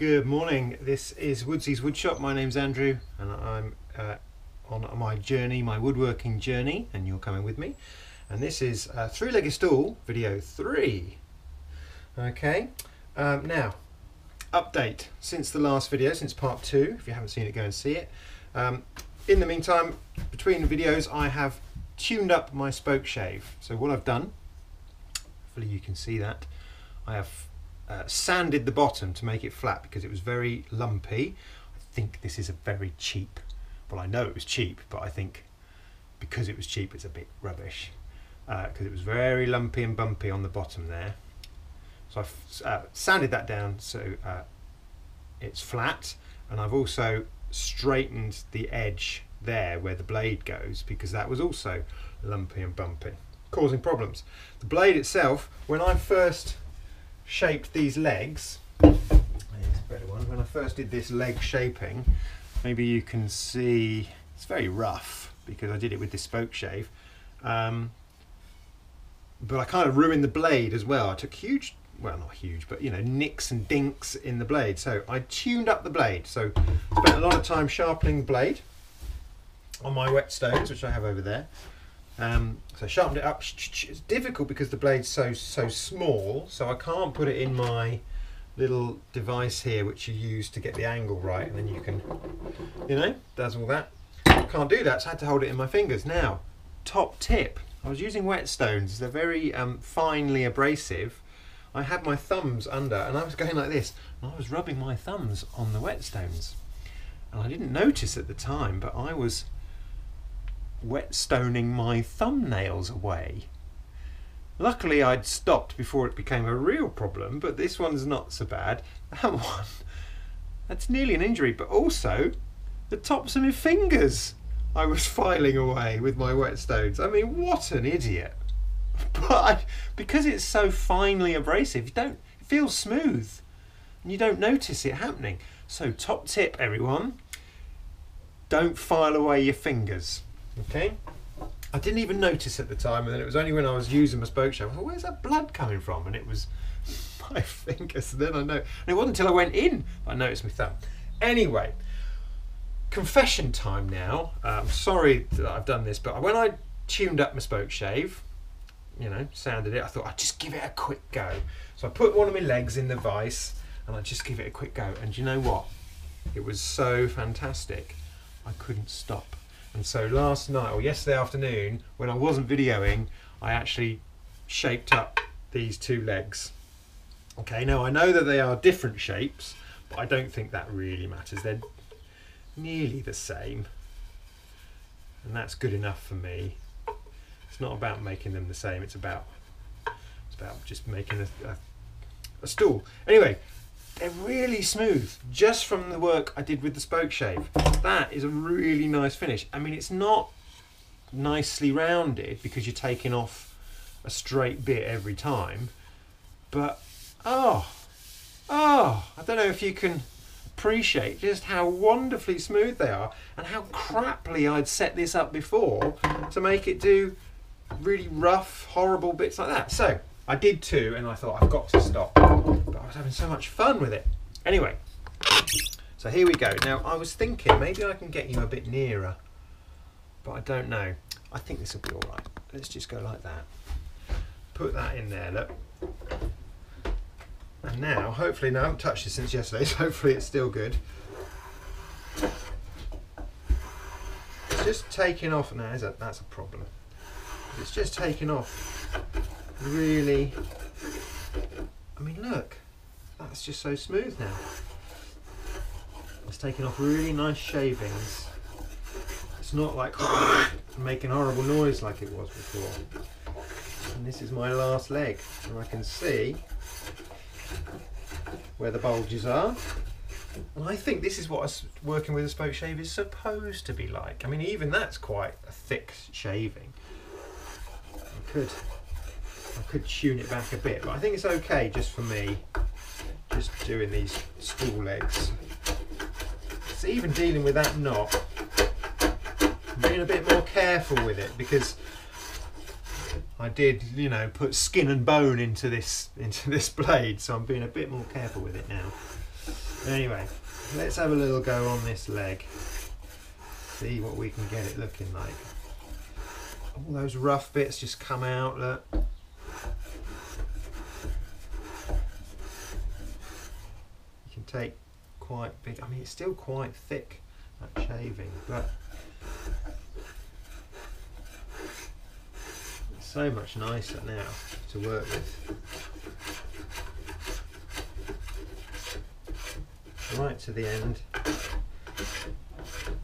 Good morning. This is Woodsy's Woodshop. My name's Andrew, and I'm uh, on my journey, my woodworking journey, and you're coming with me. And this is uh, three-legged stool video three. Okay. Um, now, update since the last video, since part two. If you haven't seen it, go and see it. Um, in the meantime, between videos, I have tuned up my spoke shave. So what I've done, hopefully you can see that, I have uh, sanded the bottom to make it flat because it was very lumpy. I think this is a very cheap, well I know it was cheap, but I think because it was cheap it's a bit rubbish because uh, it was very lumpy and bumpy on the bottom there. So I've uh, sanded that down so uh, it's flat and I've also straightened the edge there where the blade goes because that was also lumpy and bumpy causing problems. The blade itself, when I first shaped these legs, better one, when I first did this leg shaping, maybe you can see, it's very rough because I did it with this spoke shave, um, but I kind of ruined the blade as well. I took huge, well not huge, but you know, nicks and dinks in the blade. So I tuned up the blade. So spent a lot of time sharpening the blade on my whetstones, which I have over there. Um, so sharpened it up. It's difficult because the blade's so so small, so I can't put it in my little device here, which you use to get the angle right, and then you can, you know, does all that. Can't do that, so I had to hold it in my fingers. Now, top tip. I was using whetstones. They're very um, finely abrasive. I had my thumbs under, and I was going like this, and I was rubbing my thumbs on the whetstones. And I didn't notice at the time, but I was whetstoning my thumbnails away. Luckily I'd stopped before it became a real problem, but this one's not so bad. That one, that's nearly an injury, but also the tops of my fingers I was filing away with my whetstones. I mean, what an idiot. But I, because it's so finely abrasive, you don't, it feels smooth and you don't notice it happening. So top tip everyone, don't file away your fingers. Okay. I didn't even notice at the time, and then it was only when I was using my spoke shave, I thought, where's that blood coming from? And it was my fingers. And then I know. And it wasn't until I went in I noticed my thumb. Anyway, confession time now. Uh, I'm sorry that I've done this, but when I tuned up my spoke shave, you know, sounded it, I thought I'd just give it a quick go. So I put one of my legs in the vise and I just give it a quick go. And you know what? It was so fantastic. I couldn't stop. And so last night or yesterday afternoon, when I wasn't videoing, I actually shaped up these two legs. Okay, now I know that they are different shapes, but I don't think that really matters. They're nearly the same. And that's good enough for me. It's not about making them the same, it's about it's about just making a, a, a stool. Anyway, they're really smooth, just from the work I did with the spoke shave. That is a really nice finish. I mean, it's not nicely rounded because you're taking off a straight bit every time, but oh, oh, I don't know if you can appreciate just how wonderfully smooth they are and how craply I'd set this up before to make it do really rough, horrible bits like that. So I did too, and I thought I've got to stop. Was having so much fun with it. Anyway, so here we go. Now I was thinking maybe I can get you a bit nearer, but I don't know. I think this will be all right. Let's just go like that. Put that in there, look. And now, hopefully, now I haven't touched it since yesterday, so hopefully it's still good. It's just taking off, now is that, that's a problem. It's just taking off really, I mean look, that's just so smooth now. It's taking off really nice shavings. It's not like making horrible noise like it was before. And this is my last leg, and I can see where the bulges are. And I think this is what working with a spoke shave is supposed to be like. I mean, even that's quite a thick shaving. I could I could tune it back a bit, but I think it's okay just for me, just doing these stool legs. So even dealing with that knot, I'm being a bit more careful with it because I did, you know, put skin and bone into this into this blade, so I'm being a bit more careful with it now. Anyway, let's have a little go on this leg. See what we can get it looking like. All those rough bits just come out, look. You can take quite big, I mean it's still quite thick, that shaving, but it's so much nicer now to work with. Right to the end. I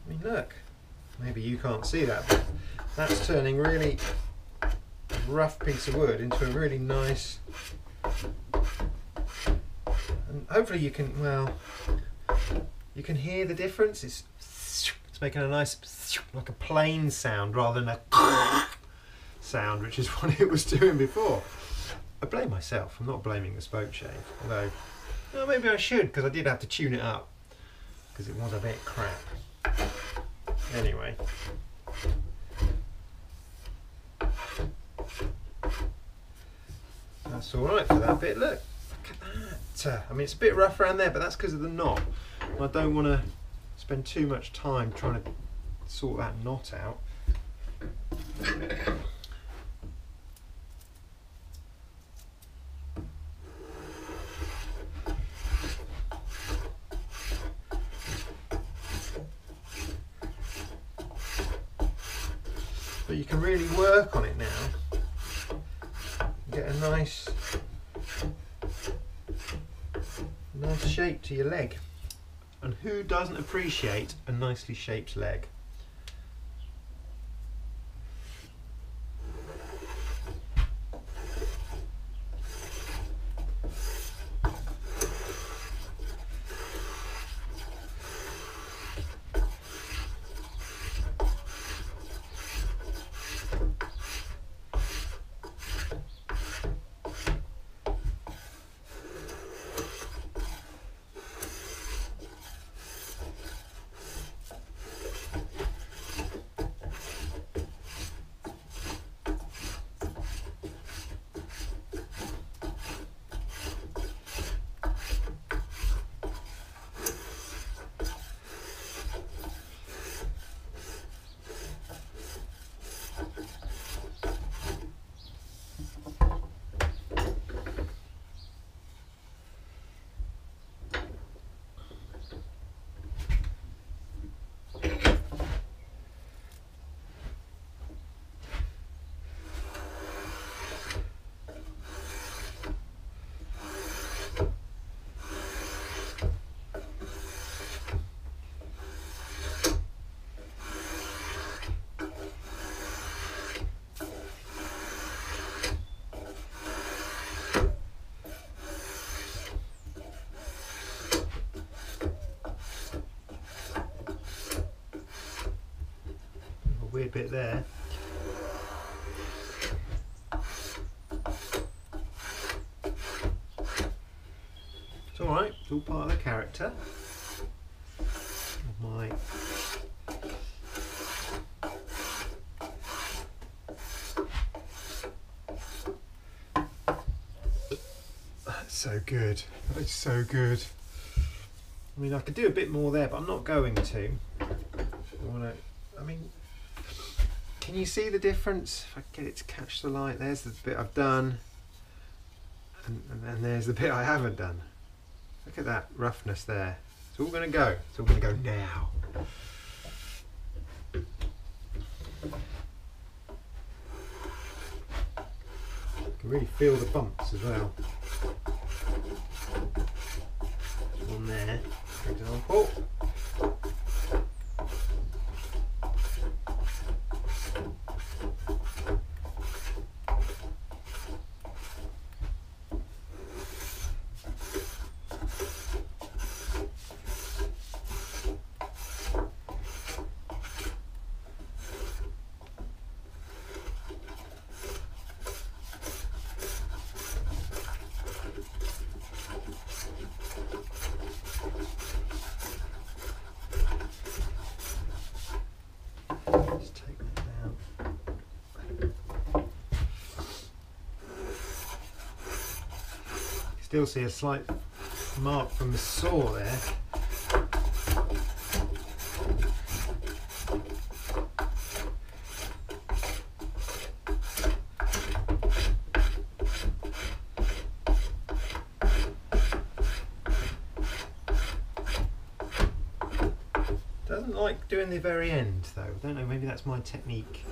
mean look, maybe you can't see that, but that's turning really rough piece of wood into a really nice and hopefully you can well you can hear the difference. It's it's making a nice like a plane sound rather than a sound which is what it was doing before. I blame myself. I'm not blaming the spoke shave although well, maybe I should because I did have to tune it up because it was a bit crap. Anyway. That's all right for that bit. Look, at that. I mean, it's a bit rough around there, but that's because of the knot. I don't want to spend too much time trying to sort that knot out. But you can really work on it now get a nice nice shape to your leg. And who doesn't appreciate a nicely shaped leg weird bit there. It's alright, it's all part of the character. My That's so good. That's so good. I mean, I could do a bit more there, but I'm not going to. I want to. I mean, can you see the difference? If I get it to catch the light, there's the bit I've done, and, and then there's the bit I haven't done. Look at that roughness there. It's all going to go. It's all to go now. You can really feel the bumps as well. One there, for example. Still see a slight mark from the saw there. Doesn't like doing the very end though. I don't know, maybe that's my technique.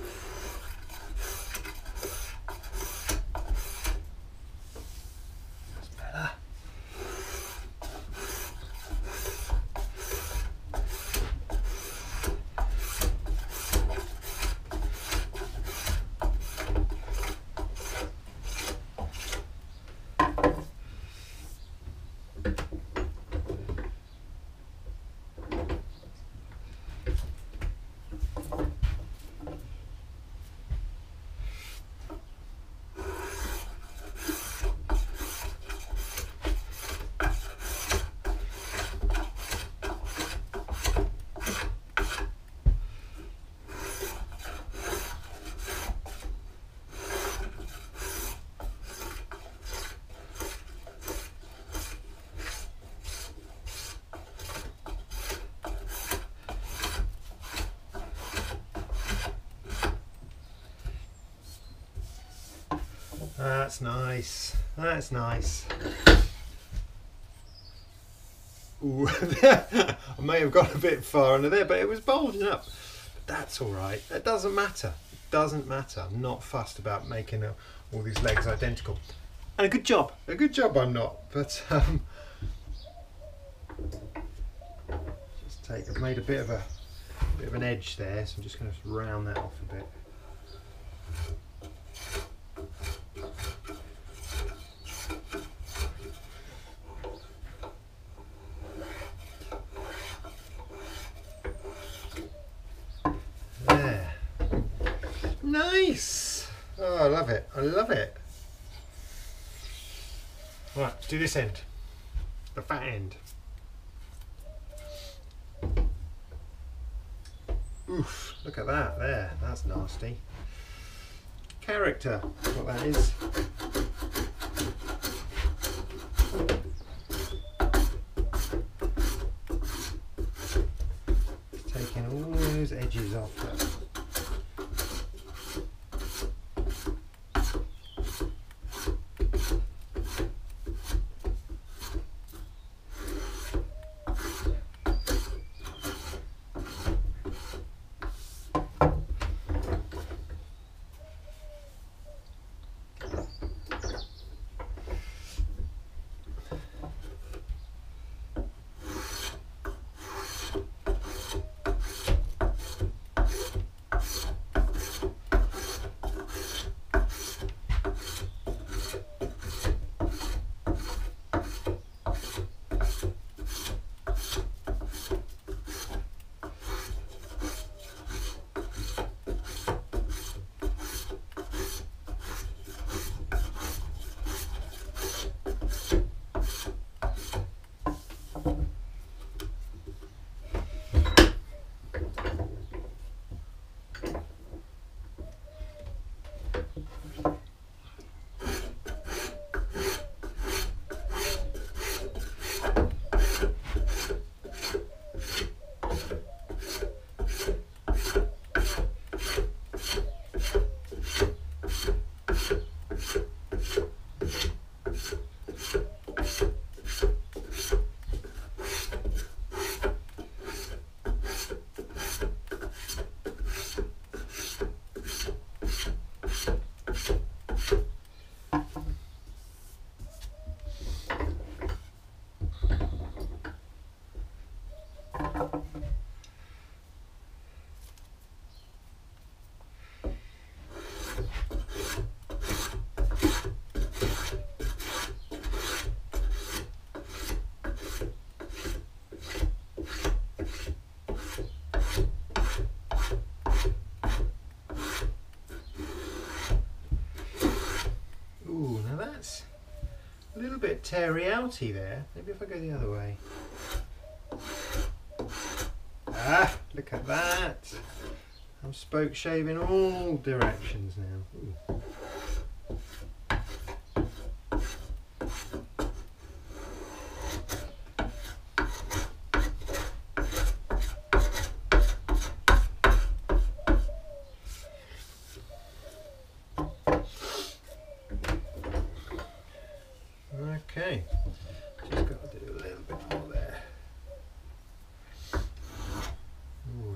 That's nice. That's nice. Ooh, I may have gone a bit far under there, but it was bulging up. That's all right. That doesn't matter. It doesn't matter. I'm not fussed about making uh, all these legs identical. And a good job. A good job I'm not. But um, just take. I've made a bit of a bit of an edge there, so I'm just going to round that off a bit. There. Nice. Oh, I love it. Right, let's do this end. The fat end. Oof, look at that there. That's nasty. Character, what that is. A little bit teary outy there. Maybe if I go the other way. Ah, look at that. I'm spoke shaving all directions now. Ooh.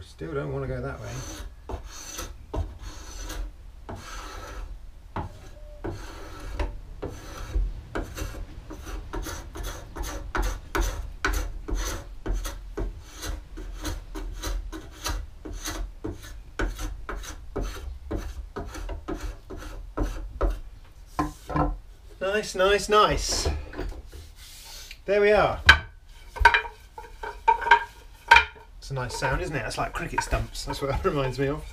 Still don't want to go that way. Nice, nice, nice. There we are. It's a nice sound, isn't it? It's like cricket stumps. That's what that reminds me of.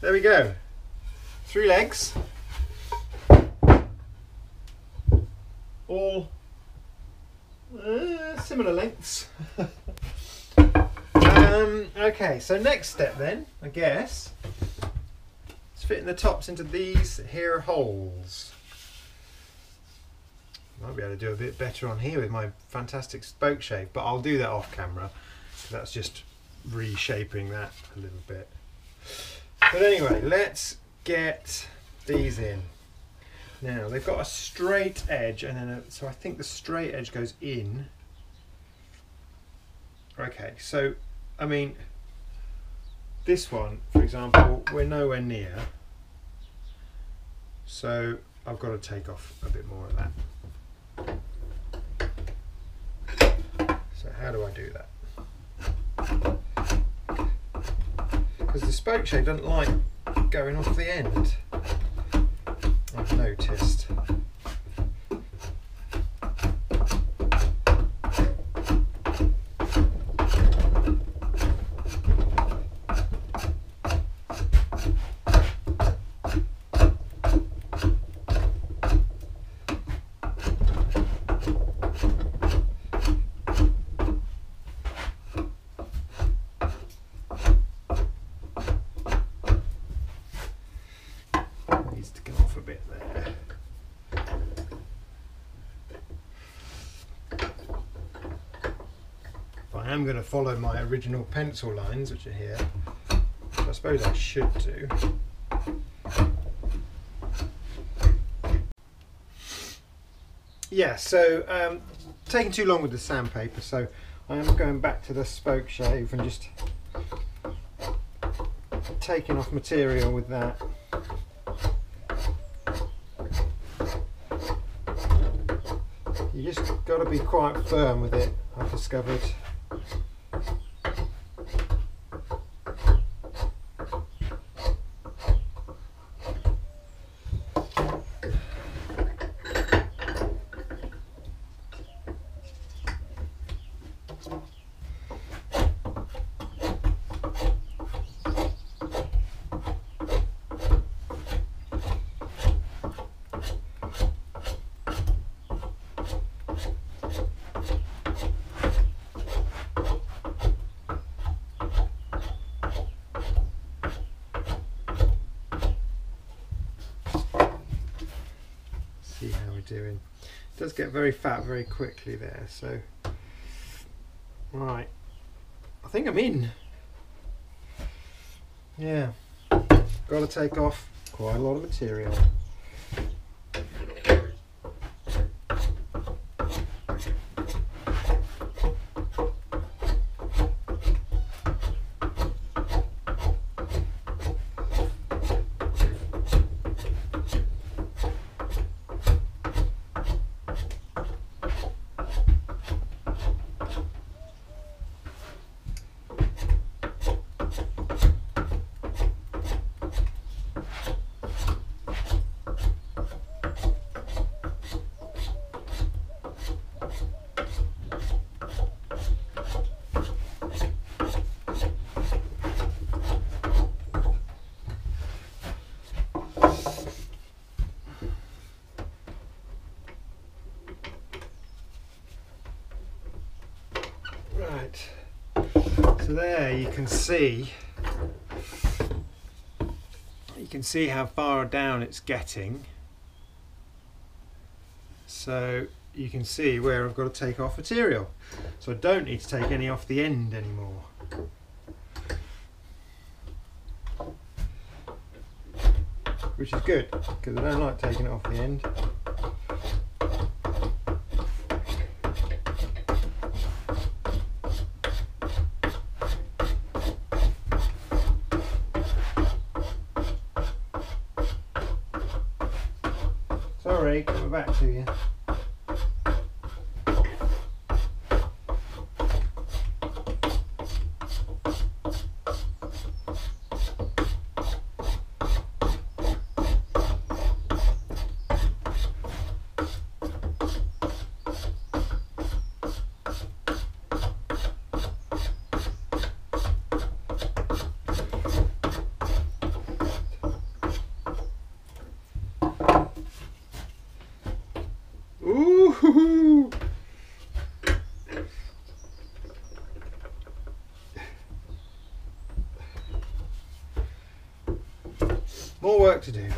There we go. Three legs. All uh, similar lengths. um, okay, so next step then, I guess, is fitting the tops into these here holes. Might be able to do a bit better on here with my fantastic spoke shave, but I'll do that off camera. That's just reshaping that a little bit. But anyway, let's get these in. Now they've got a straight edge, and then a, so I think the straight edge goes in. Okay, so I mean, this one, for example, we're nowhere near. So I've got to take off a bit more of that. So how do I do that? Because the spoke shave doesn't like going off the end. I've noticed. needs to come off a bit there. But I am going to follow my original pencil lines, which are here. I suppose I should do. Yeah, so um, taking too long with the sandpaper, so I am going back to the spoke shave and just taking off material with that. You just got to be quite firm with it, I've discovered. see how we're doing. It does get very fat very quickly there, so right. I think I'm in. Yeah. Got to take off quite a lot of material. Right. So there you can see you can see how far down it's getting. So you can see where I've got to take off material. So I don't need to take any off the end anymore. Which is good because I don't like taking it off the end. Coming back to you. Ooh. More work to do.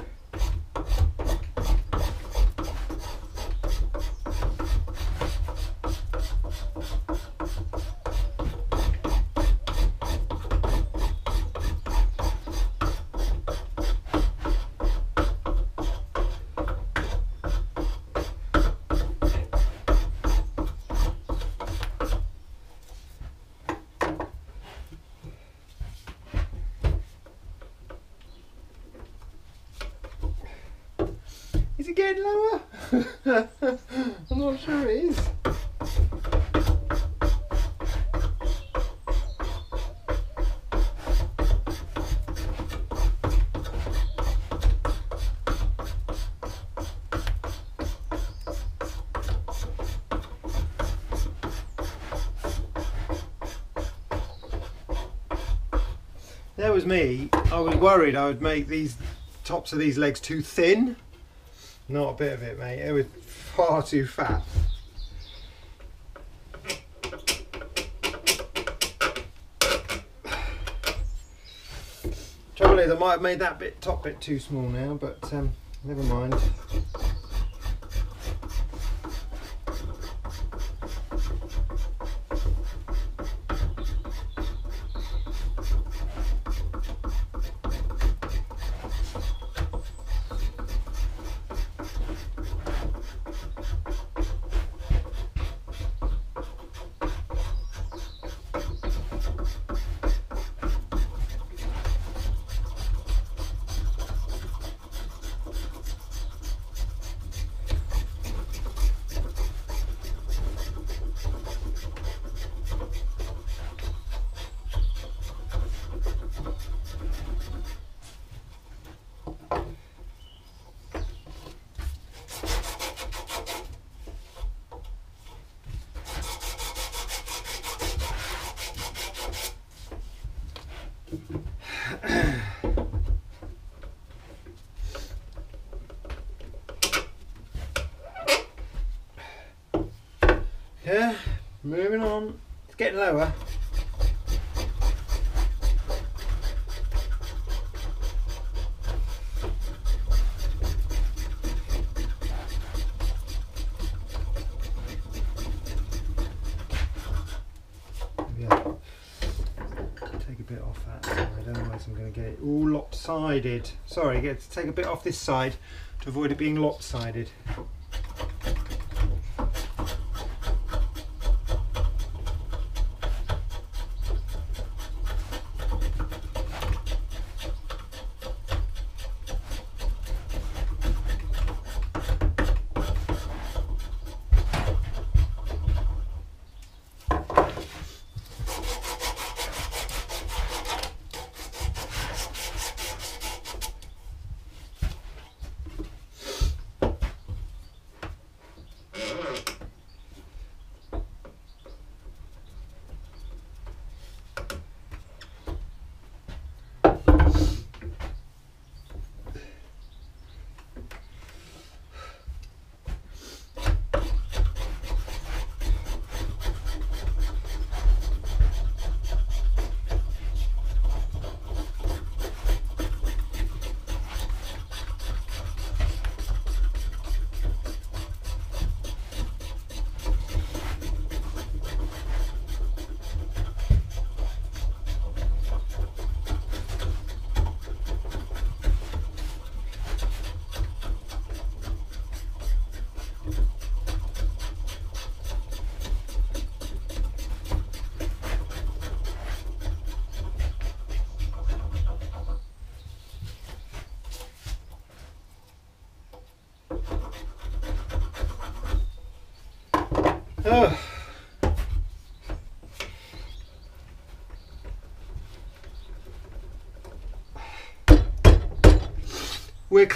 Getting lower? I'm not sure it is. There was me. I was worried I would make these tops of these legs too thin. Not a bit of it, mate. It was far too fat. Trouble is, I might have made that bit top bit too small now, but um, never mind. Yeah, moving on. It's getting lower. Yeah. Take a bit off that side, otherwise I'm going to get it all lopsided. Sorry, get to take a bit off this side to avoid it being lopsided.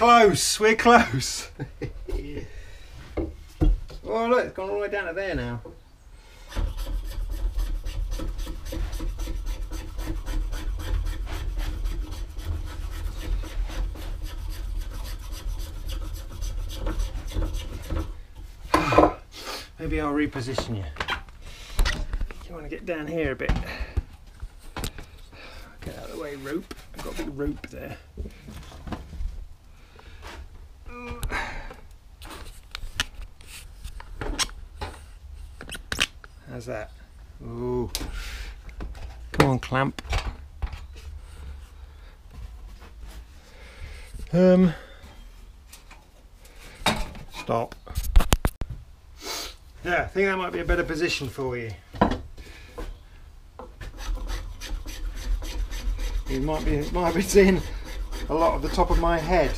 Close, we're close. oh look, it's gone all the way down to there now. Maybe I'll reposition you. You want to get down here a bit. Get out of the way, rope. I've got a bit of rope there. How's that? Ooh. Come on, clamp. Um. Stop. Yeah, I think that might be a better position for you. You might be might be seeing a lot of the top of my head.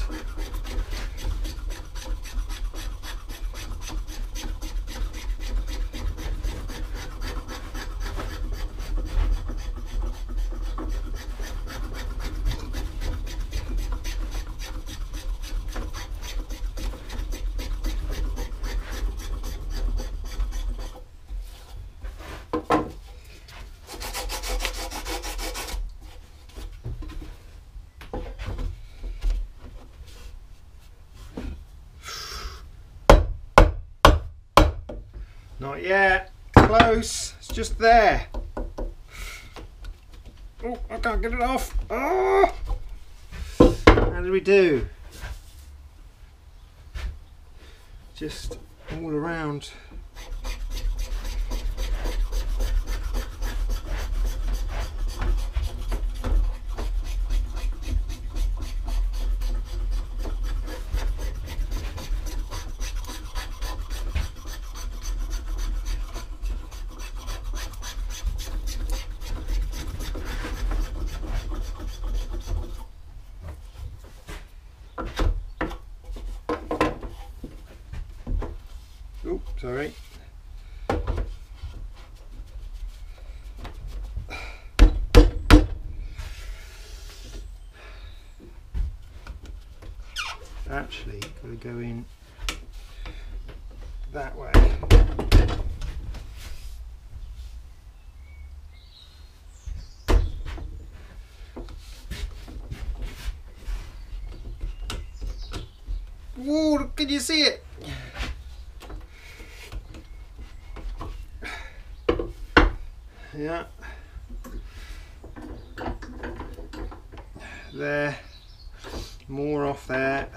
Not yet. Close. It's just there. Oh, I can't get it off. Oh! How do we do? Just all around. Oh, sorry. Actually, gotta go in that way. Can you see it? Yeah. There. More off there.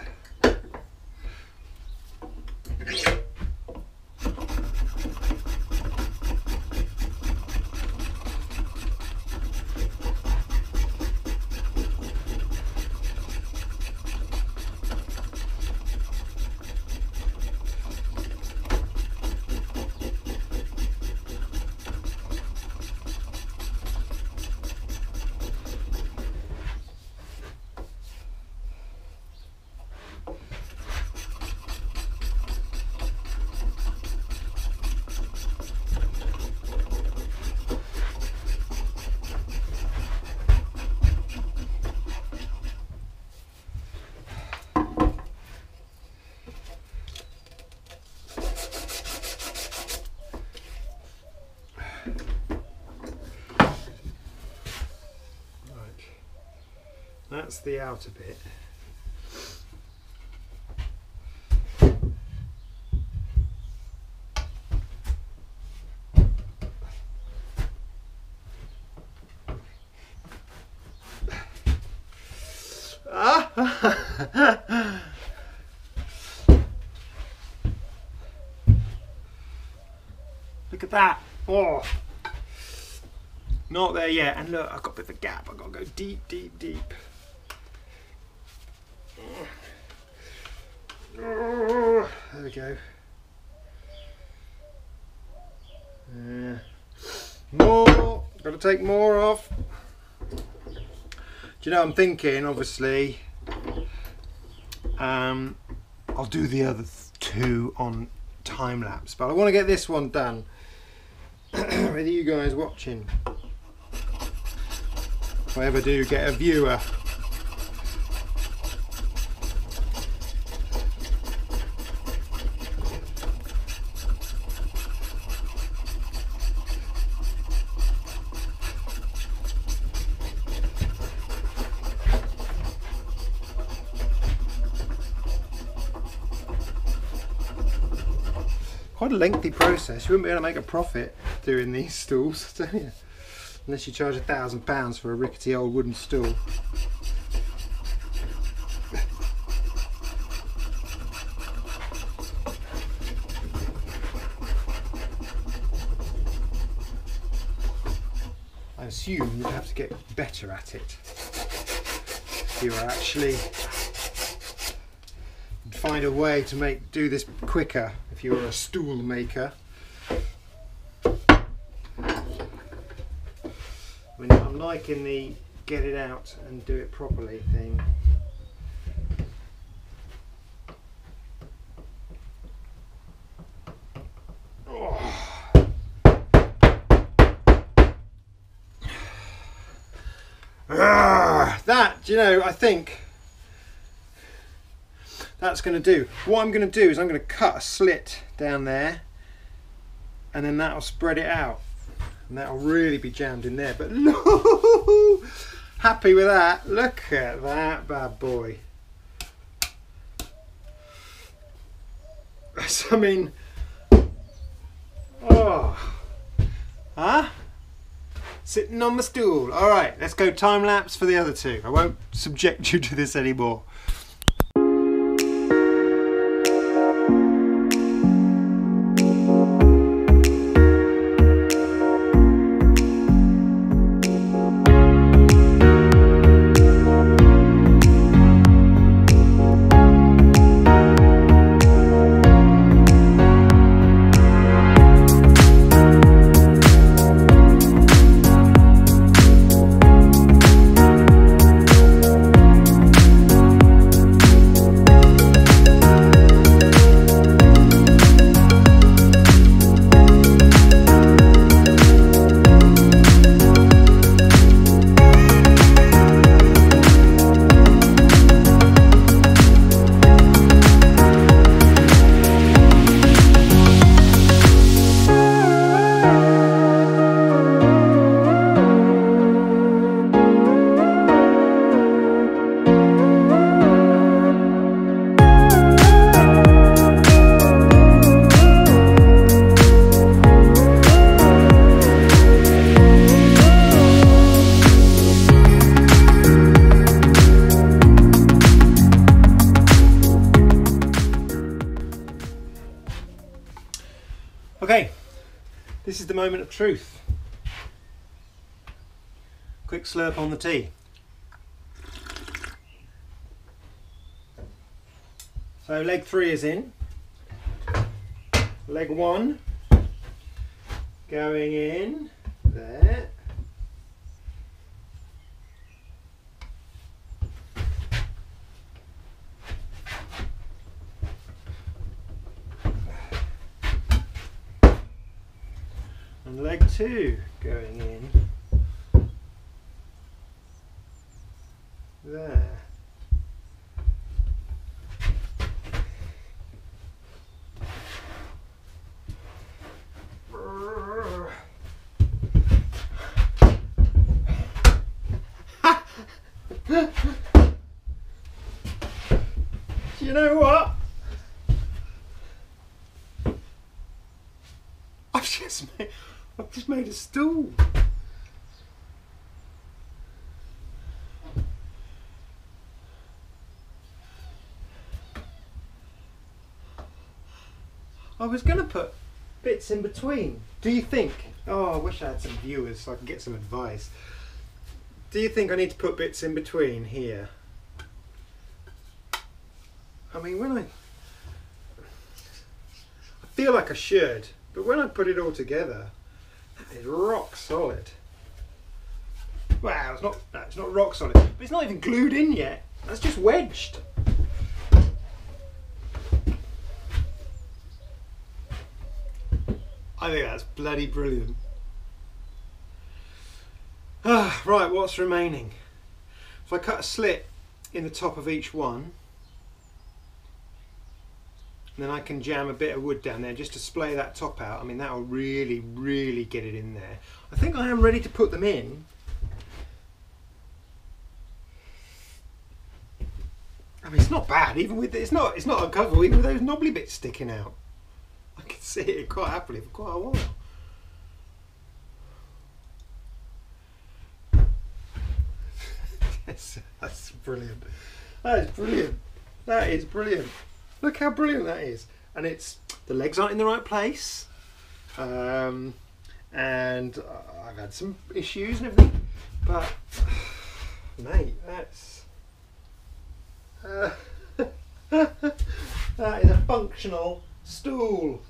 Right. That's the outer bit. Look at that. Oh. Not there yet. And look, I've got a bit of a gap. I've got to go deep, deep, deep. There we go. Yeah. More. Got to take more off. Do you know, I'm thinking, obviously, um, I'll do the other two on time lapse. But I want to get this one done with you guys watching. If I ever do get a viewer. Quite a lengthy process. You wouldn't be able to make a profit doing these stools, you. Unless you charge a thousand pounds for a rickety old wooden stool. I assume you'd have to get better at it. You are actually find a way to make do this quicker if you were a stool maker. I mean, I'm liking the get it out and do it properly thing. Ah, that, you know, I think that's going to do. What I'm going to do is I'm going to cut a slit down there and then that'll spread it out and that'll really be jammed in there. But look, happy with that. Look at that bad boy. I mean, oh, huh? Sitting on the stool. All right, let's go time lapse for the other two. I won't subject you to this anymore. Truth. Quick slurp on the tea. So leg three is in. Leg one going in there. and leg two going in there. you know what? I've just made I've stool. I was going to put bits in between. Do you think? Oh, I wish I had some viewers so I could get some advice. Do you think I need to put bits in between here? I mean, when I. I feel like I should, but when I put it all together, is rock solid. Wow, it's not, no, it's not rock solid, but it's not even glued in yet. That's just wedged. I think that's bloody brilliant. Ah, right, what's remaining? If I cut a slit in the top of each one, then I can jam a bit of wood down there just to splay that top out. I mean, that'll really, really get it in there. I think I am ready to put them in. I mean, it's not bad, even with it's not it's not uncomfortable, even with those knobbly bits sticking out. I can see it quite happily for quite a while. yes, that's brilliant. That is brilliant. That is brilliant. Look how brilliant that is. And it's the legs aren't in the right place. Um, and I've had some issues and everything. But mate, that's uh, that is a functional stool.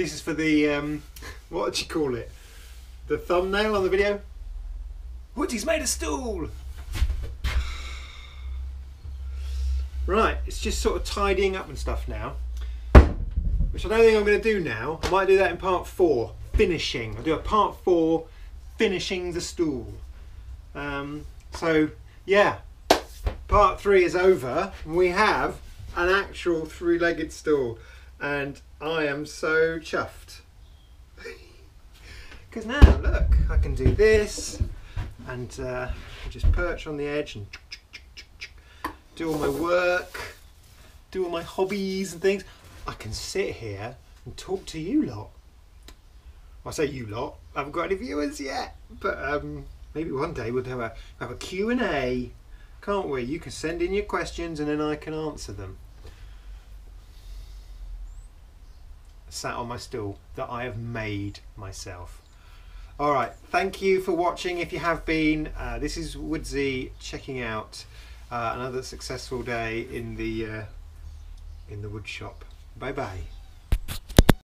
This is for the um, what do you call it? The thumbnail on the video. Woodsy's made a stool. Right, it's just sort of tidying up and stuff now, which I don't think I'm going to do now. I might do that in part four, finishing. I'll do a part four, finishing the stool. Um, so yeah, part three is over. We have an actual three-legged stool, and I am so chuffed. Because now, look, I can do this and uh, just perch on the edge and do all my work, do all my hobbies and things. I can sit here and talk to you lot. I say you lot, I haven't got any viewers yet, but um, maybe one day we'll have a, have a Q&A, can't we? You can send in your questions and then I can answer them. Sat on my stool that I have made myself. All right, thank you for watching. If you have been, uh, this is Woodsy checking out uh, another successful day in the uh, in the wood shop. Bye bye.